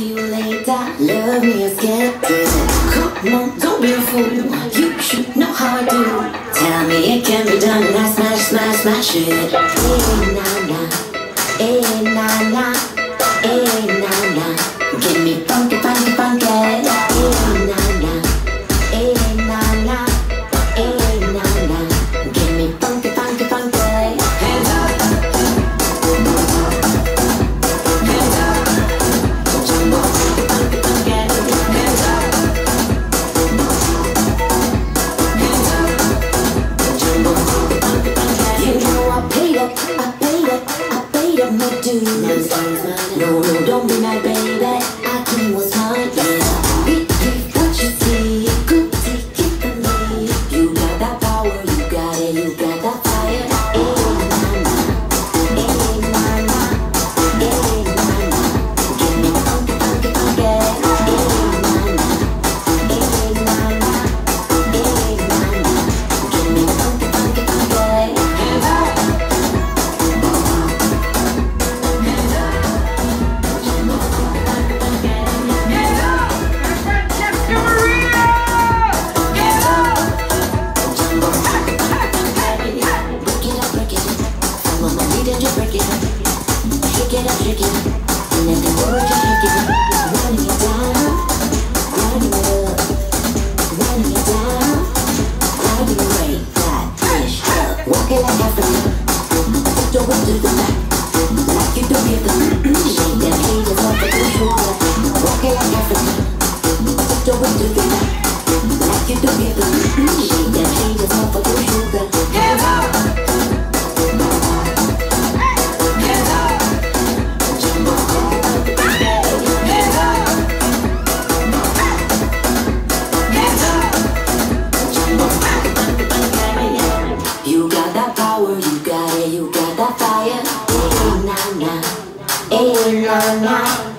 See you later. Love me or it Come on, don't be a fool. You should know how I do. Tell me it can be done. I smash, smash, smash it. Hey, nah, nah. Hey, nah. don't be my baby. nesse coro de in your mouth.